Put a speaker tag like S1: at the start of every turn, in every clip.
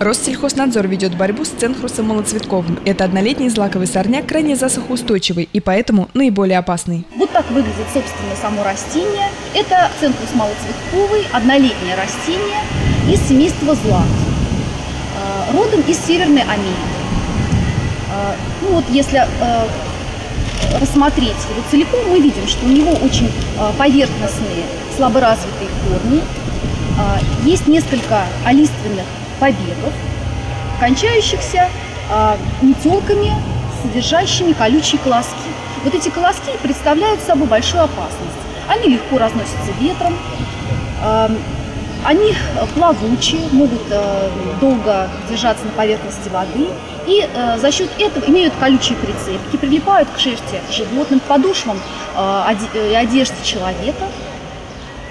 S1: Россельхознадзор ведет борьбу с ценхрусом малоцветковым. Это однолетний злаковый сорняк, крайне засухоустойчивый и поэтому наиболее опасный.
S2: Вот так выглядит, собственно, само растение. Это ценхрус малоцветковый, однолетнее растение из семейства злак, э, родом из Северной Америки. Э, ну вот если э, рассмотреть его целиком, мы видим, что у него очень поверхностные, слаборазвитые корни, есть несколько олиственных побегов, кончающихся а, метелками, содержащими колючие колоски. Вот эти колоски представляют собой большую опасность. Они легко разносятся ветром, а, они плавучие, могут а, долго держаться на поверхности воды и за счет этого имеют колючие прицепки, прилипают к шерсти животным, к подошвам а, и одежде человека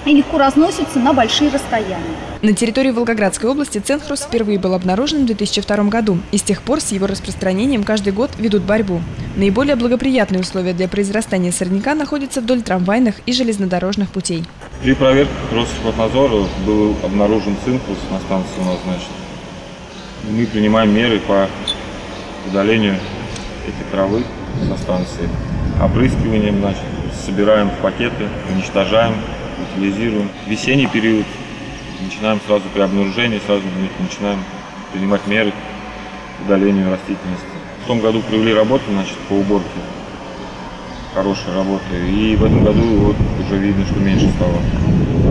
S2: и легко разносятся на большие расстояния.
S1: На территории Волгоградской области ценхрус впервые был обнаружен в 2002 году, и с тех пор с его распространением каждый год ведут борьбу. Наиболее благоприятные условия для произрастания сорняка находятся вдоль трамвайных и железнодорожных путей.
S3: При проверке Россельхознадзора был обнаружен цинхрус на станции у нас, значит. Мы принимаем меры по удалению этой травы на станции. Опрыскиванием, значит, собираем в пакеты, уничтожаем, утилизируем. Весенний период начинаем сразу при обнаружении, сразу начинаем принимать меры к удалению растительности. В том году провели работу значит, по уборке, хорошая работа, и в этом году вот уже видно, что меньше стало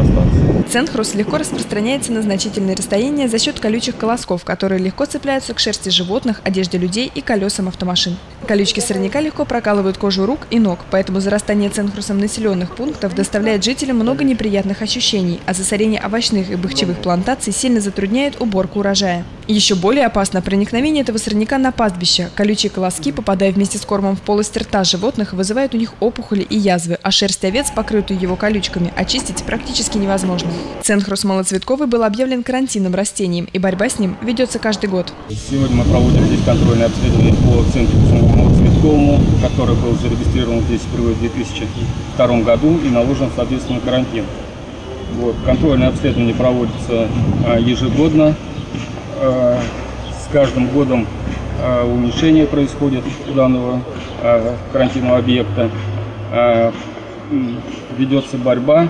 S3: остаться.
S1: Ценхрус легко распространяется на значительные расстояния за счет колючих колосков, которые легко цепляются к шерсти животных, одежде людей и колесам автомашин. Колючки сорняка легко прокалывают кожу рук и ног, поэтому зарастание ценхрусом населенных пунктов доставляет жителям много неприятных ощущений, а засорение овощных и бахчевых плантаций сильно затрудняет уборку урожая. Еще более опасно проникновение этого сорняка на пастбище. Колючие колоски, попадая вместе с кормом в полость рта животных, вызывают у них опухоли и язвы, а шерсть овец, покрытую его колючками, очистить практически невозможно. Ценхрус малоцветковый был объявлен карантинным растением, и борьба с ним ведется каждый год.
S4: Сегодня мы проводим здесь контрольное обследование по ценхрусу малоцветковому, который был зарегистрирован здесь впервые в 2002 году и наложен, соответственно, карантин. Вот. Контрольное обследование проводится а, ежегодно с каждым годом э, уменьшение происходит у данного э, карантинного объекта. Ведется борьба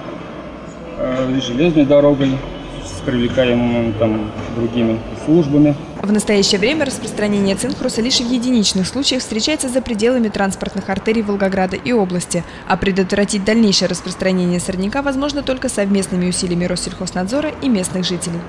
S4: с железной дорогой, с привлекаемыми там, другими службами.
S1: В настоящее время распространение цинхруса лишь в единичных случаях встречается за пределами транспортных артерий Волгограда и области, а предотвратить дальнейшее распространение сорняка возможно только совместными усилиями Россельхознадзора и местных жителей.